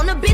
wanna be